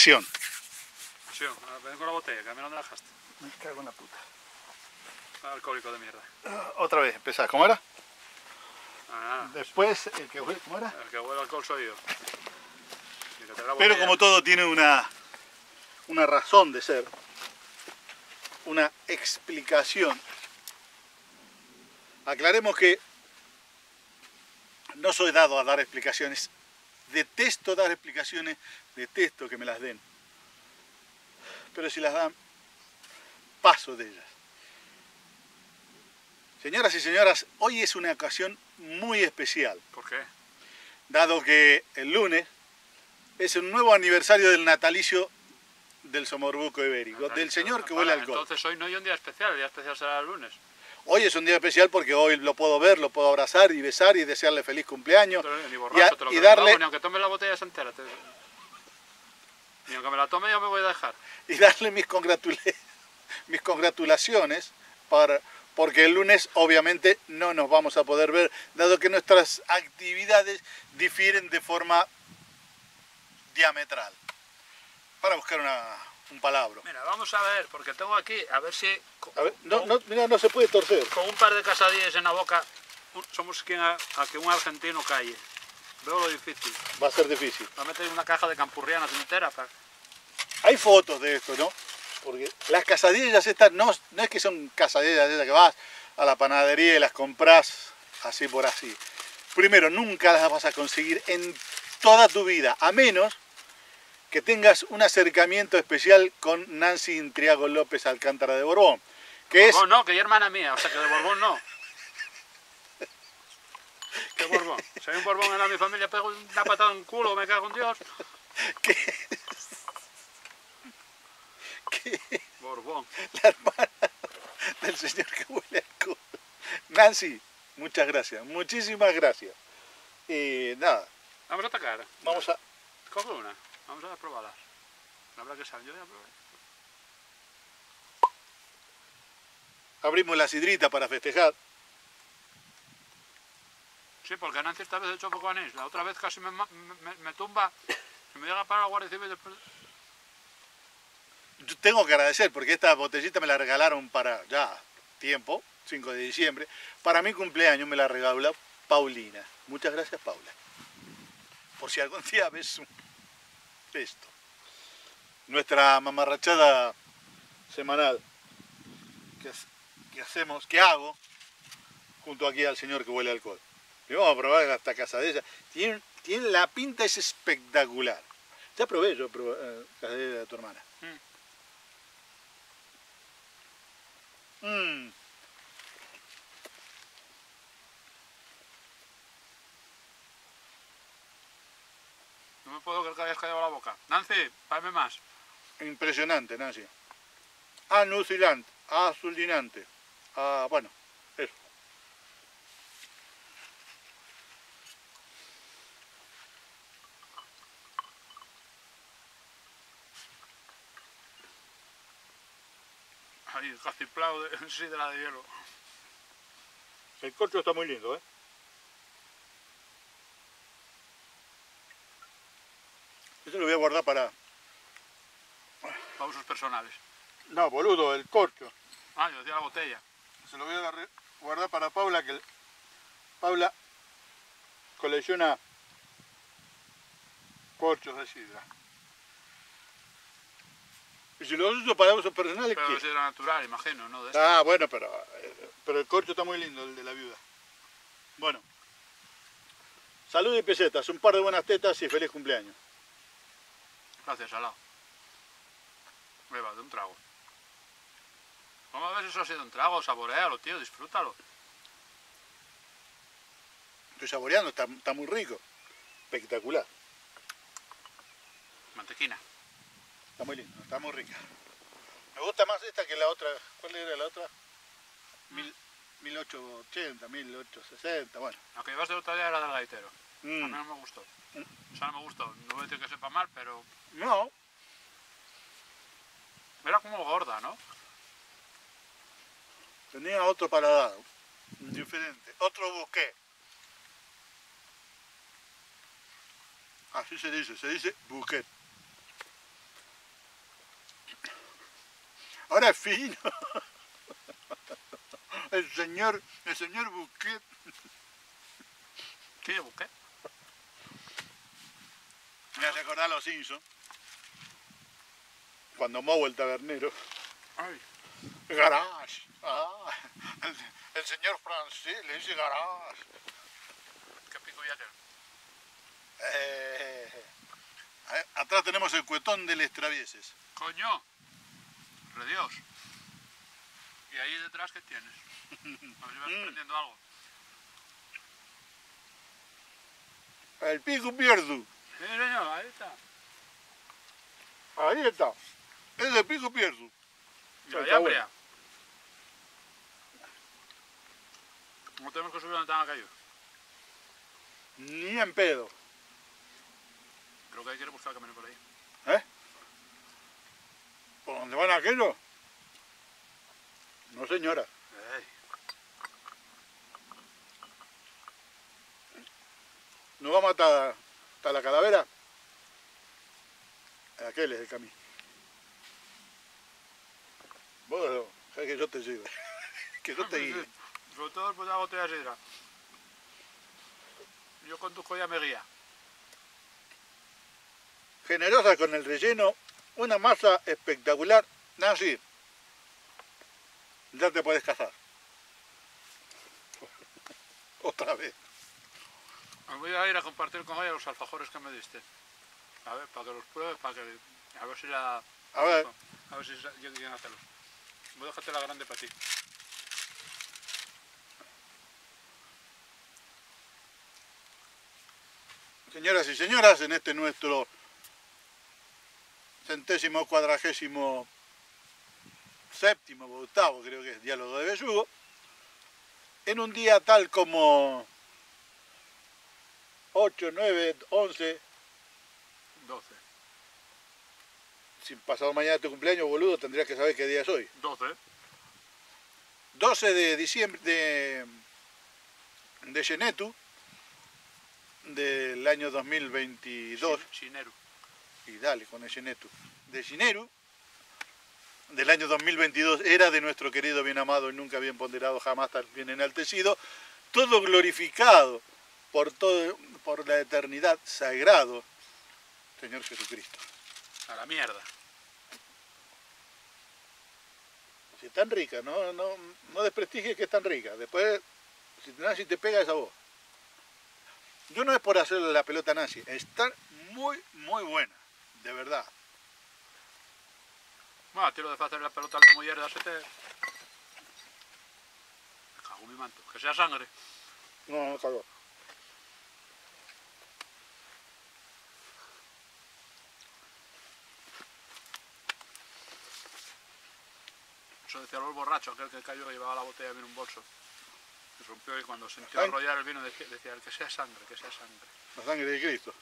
ocasión. Sí, ven con la botella, que a mí no me dejaste. Me cago en la puta. Alcohólico de mierda. Otra vez, empezar. ¿Cómo era? Ah, Después, el que huele- ¿cómo era? el que huele alcohol soy yo. Pero como todo tiene una, una razón de ser, una explicación, aclaremos que no soy dado a dar explicaciones, detesto dar explicaciones, detesto que me las den, pero si las dan, paso de ellas. Señoras y señoras, hoy es una ocasión muy especial ¿Por qué? dado que el lunes es un nuevo aniversario del natalicio del somorbuco ibérico, del señor que huele Vale, alcohol. Entonces hoy no hay un día especial, el día especial será el lunes. Hoy es un día especial porque hoy lo puedo ver, lo puedo abrazar y besar y desearle feliz cumpleaños Ni y, borracho a- y darle, Vamos, ni aunque tome la botella se entera. te- Ni aunque me la tome yo me voy a dejar. y darle mis, congratula- mis congratulaciones para, porque el lunes obviamente no nos vamos a poder ver, dado que nuestras actividades difieren de forma diametral. Para buscar una, un palabra. Mira, vamos a ver, porque tengo aquí, a ver si A ver, no, no, mira, no se puede torcer. con un par de casadillas en la boca un- somos quien a, a que un argentino calle. Veo lo difícil. Va a ser difícil. Va a meter una caja de campurrianas entera para... Hay fotos de esto, ¿no? Porque las casadillas estas no, no es que son casadillas esas que vas a la panadería y las compras así por así. Primero, nunca las vas a conseguir en toda tu vida, a menos que tengas un acercamiento especial con Nancy Intriago López Alcántara de Borbón, que es Borbón no, que es hermana mía, o sea que de Borbón no. ¿Qué Borbón? Si hay un Borbón en la mi familia, pego una patada en el culo, me cago en Dios. que, que Borbón. la hermana del señor que huele alcohol. Nancy, muchas gracias, muchísimas gracias. Y nada, Vamos a atacar. vamos a, Coge una. Vamos a probarlas. La verdad que saben, yo ya probé. abrimos la sidrita para festejar. Sí, porque Nancy esta vez he hecho poco anís. La otra vez casi me, ma- me, me tumba. Se me llega para la Guardia Civil después. Yo tengo que agradecer porque esta botellita me la regalaron para ya tiempo, 5 de diciembre. Para mi cumpleaños me la regaló Paulina. Muchas gracias, Paula. Por si algún día ves un- esto. Nuestra mamarrachada semanal que, ha- que hacemos, que hago, junto aquí al señor que huele alcohol. Y vamos a probar esta casadilla. Tiene, tiene la pinta es espectacular. Ya probé yo probé, eh, de tu hermana. Mm. No me puedo creer que hayas callado la boca. Nancy, págame más. Impresionante, Nancy. Anusilante, azulinante. Ah, bueno, eso. Ahí, casi de sidra de hielo. El corcho está muy lindo, ¿eh? Eso lo voy a guardar para... Para usos personales. No, boludo, el corcho. Ah, yo decía la botella. Se lo voy a guardar para Paula, que Paula colecciona corchos de sidra. Y si lo uso para usos personales, Pero de sidra natural, imagino, ¿no? De esto. Ah, bueno, pero, eh, pero el corcho está muy lindo, el de la viuda. Bueno. Salud y pesetas, un par de buenas tetas y feliz cumpleaños. Gracias, Alao. Beba, de un trago. ¿Cómo ves eso ha sido un trago? Saborealo, tío, disfrútalo. Estoy saboreando, está, está muy rico. Espectacular. Mantequina. Está muy lindo, está muy rica. Me gusta más esta que la otra. ¿Cuál era la otra? Mil, 1880, 1860, bueno. La que llevaste el otro día era del gaitero. A mí Mm, no me gustó. O sea, no me gustó. No voy a decir que sepa mal, pero No, era como gorda, ¿no? tenía otro paladar. Diferente. Otro busqué. Así se dice, se dice buquet. Ahora es fino. El señor, el señor Buquet. Sí, busqué. Me hace acordar a los Simpsons. Cuando Moe el tabernero. Ay, Garage. Ah, el, el señor francés le dice garage. qué pico ya que. Eh, eh, atrás tenemos el cuetón de Les Travieses. Coño. Re Dios. ¿Y ahí detrás qué tienes? A ver si vas Mm. aprendiendo algo. El pico pierdu. Señor, ahí está. Ahí está. Es el pico pierdu. Y la Está llambria. No tenemos que subir donde tengan aquellos. Ni en pedo. Creo que hay que a buscar el camino por ahí. ¿Eh? ¿Por dónde van aquellos? No señora. Ey, ¿No vamos hasta, hasta la calavera? Aquel es el camino. Bueno, es que yo te sigo. que yo te guíe. Sobre todo de la botella de sidra. Yo conduzco ya me guía. Generosa con el relleno, una masa espectacular. Nancy, ya te puedes casar. Otra vez. Me voy a ir a compartir con ella los alfajores que me diste. A ver, para que los pruebe, para que... A ver si la... A ver, A ver si yo quieren hacerlos. Voy a dejarte la grande para ti. señoras y señoras, en este nuestro centésimo cuadragésimo séptimo o octavo, creo que es diálogo de Bellugo, en un día tal como 8, 9, 11, 12. si pasado mañana tu cumpleaños, boludo, tendrías que saber qué día es hoy. 12. 12 de diciembre de, de Genetu, del año 2022. Chineru. y dale con el Genetu, de Gineru, del año 2022, era de nuestro querido bien amado y nunca bien ponderado, jamás tan bien enaltecido, todo glorificado por, todo, por la eternidad, sagrado, Señor Jesucristo. A la mierda. Si es tan rica, no, no, no desprestigies que es tan rica. Después, si Nancy te pega esa voz. Yo no es por hacerle la pelota a Nancy, está muy, muy buena, de verdad. Bueno, a tiro de hacer la pelota a la mujer, dásete. Me cago en mi manto. Que sea sangre. No, no cagó. Eso decía el borracho, aquel que cayó que llevaba la botella de vino en un bolso. Se rompió y cuando sintió arrollar el vino decía, decía, que sea sangre, que sea sangre. La sangre de Cristo.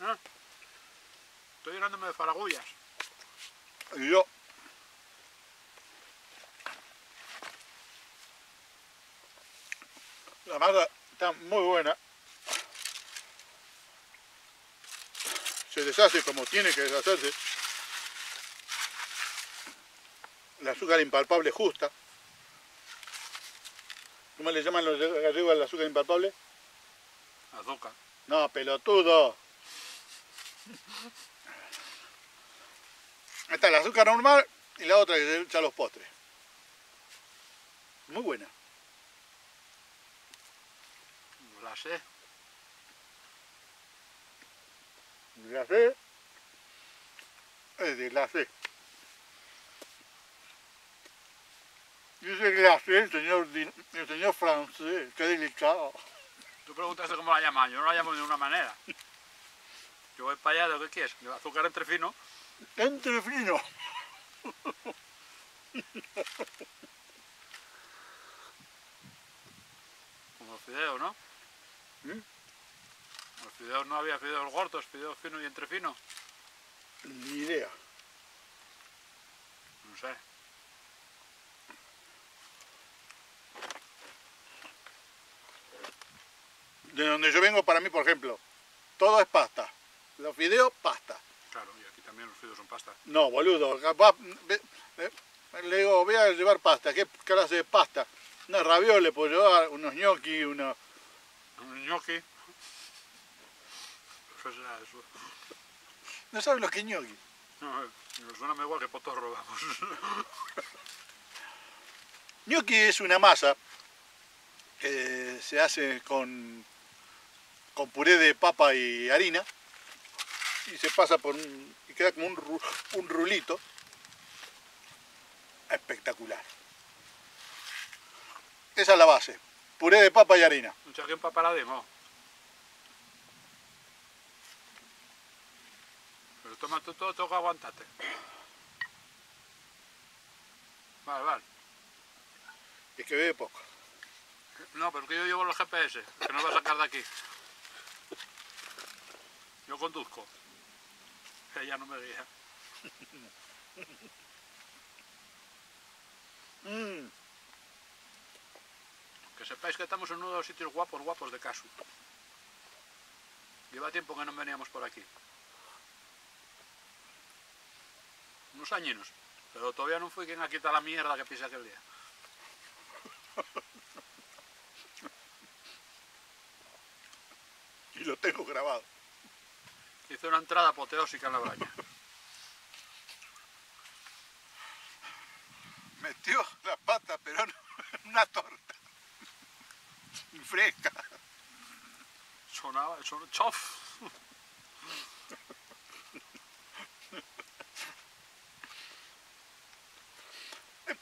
¿Eh? Estoy llenándome de faragullas. Y yo. La masa está muy buena. Se deshace como tiene que deshacerse. El azúcar impalpable justa. ¿Cómo le llaman los gallegos al azúcar impalpable? Azúcar. No, pelotudo. Está el azúcar normal y la otra que se echa los postres. Muy buena. La sé. Glacé. Es de glacé. Y ese glacé, el señor, el señor francés, qué delicado. Tú preguntaste cómo la llaman, yo no la llamo de una manera. Yo voy para allá, ¿de qué quieres? ¿De azúcar entre fino? Entre fino. Como los fideos, ¿no? ¿Mm? Fideos no había fideos gordos, fideos finos y entre fino. Ni idea. No sé. De donde yo vengo, para mí, por ejemplo, todo es pasta. Los fideos, pasta. Claro, y aquí también los fideos son pasta. No, boludo, capaz, ve- ve- le digo, voy a llevar pasta. ¿Qué clase de pasta? Unos ravioles, puedo llevar unos gnocchi, unos... Un gnocchi. Eso. ¿No saben lo que es gnocchi? No, eh, suena igual que potorro, vamos. Gnocchi es una masa que se hace con, con puré de papa y harina y se pasa por un... y queda como un, un rulito espectacular. Esa es la base, puré de papa y harina. Un chaquín para paladín, oh. Pero toma tú todo, toca aguantarte. Vale, vale. Es que bebe poco. No, pero que yo llevo los GPS, que no va a sacar de aquí. Yo conduzco. Ella no me guía. Mm, Que sepáis que estamos en uno de los sitios guapos, guapos de Casu. Lleva tiempo que no veníamos por aquí. Unos añinos. Pero todavía no fui quien ha quitado la mierda que pise aquel día. y lo tengo grabado. Hice una entrada apoteósica en la braña. Metió la pata, pero no una torta. Fresca. Sonaba, sonó chof.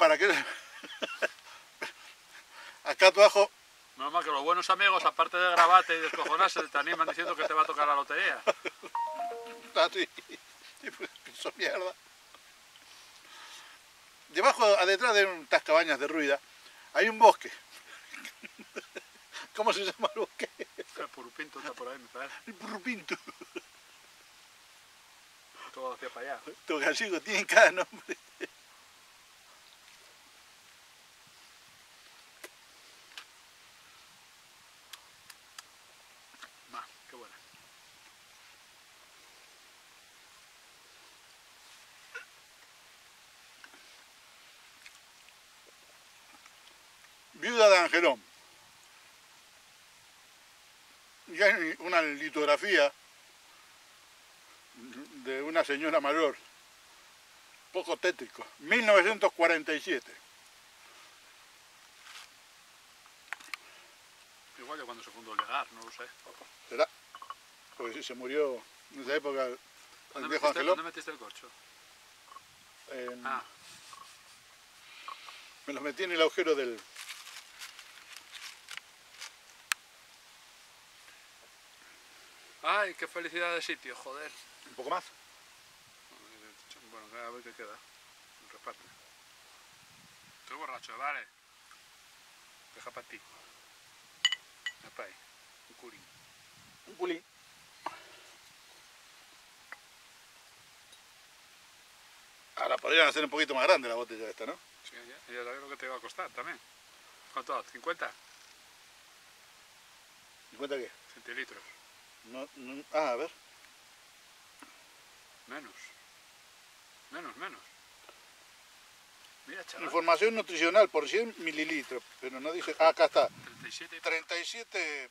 ¿Para qué? Acá abajo Menos mal que los buenos amigos, aparte de grabarte y descojonarse, te animan diciendo que te va a tocar la lotería. así. Y pues, hizo mierda. Debajo, a detrás de unas cabañas de ruida, hay un bosque. ¿Cómo se llama el bosque? El purupinto está por ahí, me parece. El burrupinto. Todo hacia para allá. Gallegos tienen cada nombre. Ma, qué buena. Viuda de Angelón. Y hay una litografía de una señora mayor, poco tétrico, 1947. Igual de cuando se fundó el llegar, no lo sé. ¿Será? Porque si se murió en esa época el ¿Dónde viejo metiste, ¿Dónde metiste el corcho? en- Ah, me lo metí en el agujero del... ay, qué felicidad de sitio, joder. un poco más. Bueno, a ver qué queda. Reparte. Estoy borracho, vale. Deja para ti. Ahí. Un curín. Un pulín. Ahora podrían hacer un poquito más grande la botella esta, ¿no? Sí, ya, ya sabes lo que te va a costar también. ¿Cuánto? ¿50 ¿Y cuenta qué? centilitros? No, no- ah, a ver. Menos. Menos, menos. Mira. Información nutricional por 100 mililitros, pero no dice... Ah, acá está. 37 37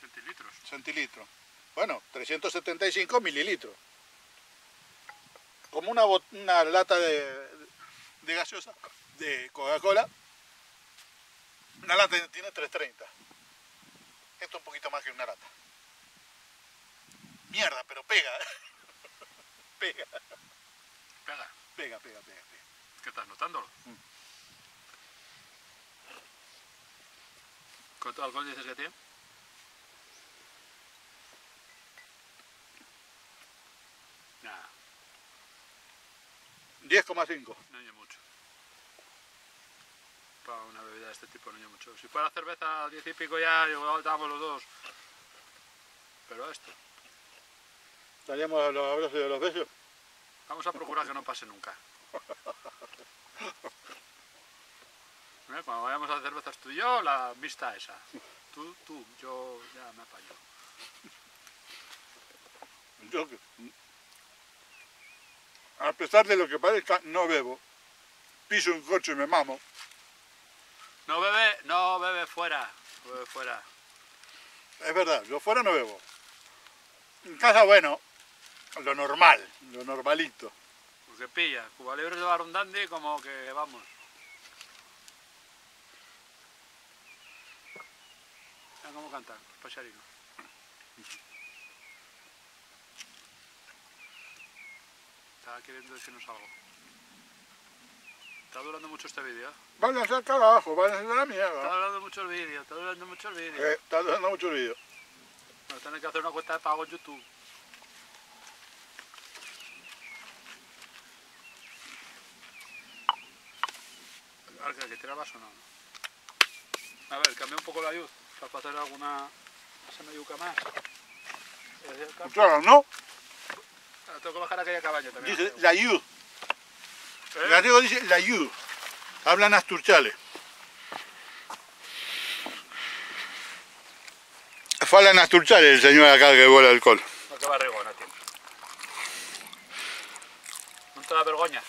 centilitros. centilitros. Bueno, 375 mililitros. Como una, una lata de, de gaseosa, de Coca-Cola. Una lata tiene 330. Esto un poquito más que una lata. Mierda, pero pega. pega, Pega. pega, pega, pega, pega. ¿Qué estás notándolo? Mm. ¿Cuánto alcohol dices que tiene? Nada, 10,5. no hay mucho. Para una bebida de este tipo no hay mucho. Si fuera cerveza a 10 y pico ya, estábamos los dos. Pero esto, Estaríamos a los abrazos de los besos. vamos a procurar que no pase nunca. ¿Eh? Cuando vayamos a hacer cervezas tú y yo, la vista esa. Tú, tú, yo ya me apaño. Yo, a pesar de lo que parezca, no bebo. Piso un coche y me mamo. No bebe, no bebe fuera, no bebe fuera. Es verdad, yo fuera no bebo. En casa, bueno, lo normal, lo normalito. Porque pilla, Cuba Libre de Barundandi como que vamos. Mira cómo cantan, los pacharinos. Estaba queriendo decirnos algo. Está durando mucho este vídeo. Van a hacer carajo, van a hacer la Está mierda. durando mucho el vídeo, está durando mucho el vídeo. Eh, está dando mucho vídeo. Vamos a tener que hacer una cuenta de pago en YouTube. A ver, que tira el vaso no. A ver, cambia un poco la luz para hacer alguna semeyuca más. Claro, ¿no? Ah, Tengo que bajar aquella cabaña también. Dice la yu. ¿Eh? El gallego dice la yu. Hablan asturchales. Falan asturchales el señor acá que vuela alcohol. No, que barrigona, tío. No te da vergüenza.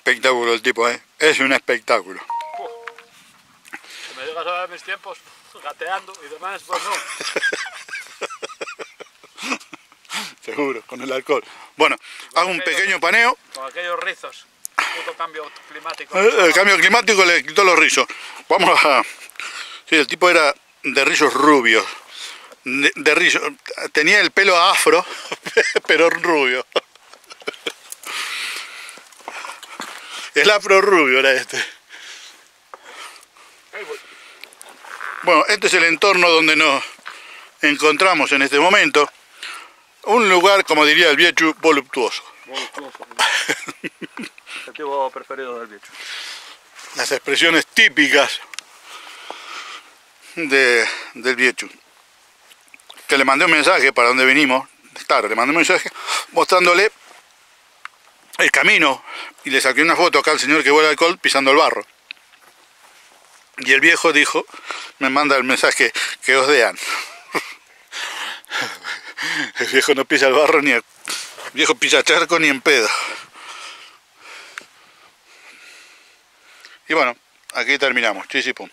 Espectáculo el tipo, ¿eh? Es un espectáculo. Si me digas ahora de mis tiempos, gateando y demás, pues no. Seguro, con el alcohol. Bueno, hago un pequeño paneo. Con aquellos rizos. Puto cambio climático. Eh, El cambio climático le quitó los rizos. Vamos a... Sí, el tipo era de rizos rubios. De, de rizos... Tenía el pelo afro, pero rubio. El afro rubio era este. Bueno, este es el entorno donde nos encontramos en este momento. Un lugar, como diría el viechu, voluptuoso. Voluptuoso. Objetivo preferido del bicho. Las expresiones típicas de, del viechu. Que le mandé un mensaje para donde venimos. Claro, le mandé un mensaje mostrándole el camino y le saqué una foto acá al señor que vuela alcohol pisando el barro. Y el viejo dijo, me manda el mensaje que os dean. El viejo no pisa el barro ni el viejo pisa charco ni en pedo. Y bueno, aquí terminamos. Chis y pum.